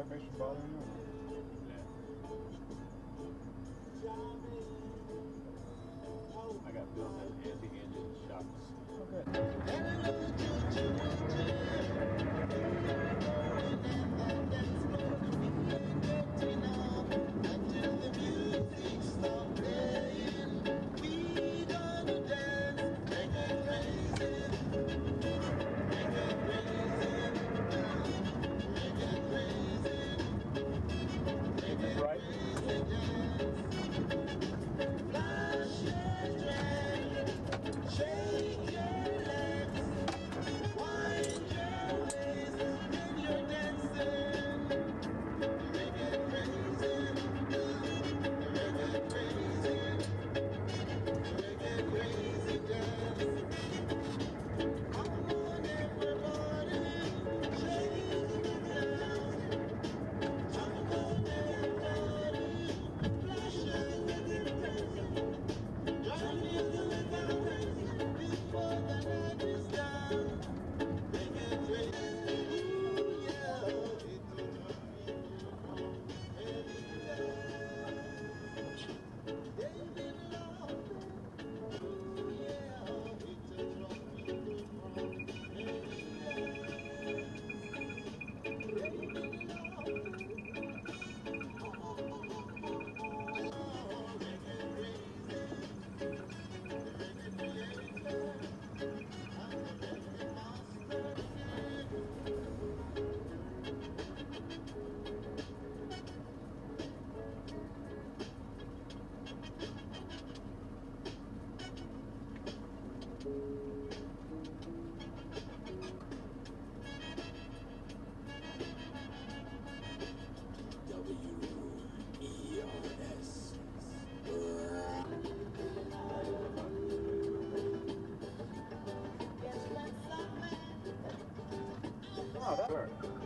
vibration bothering you? I got built Worked.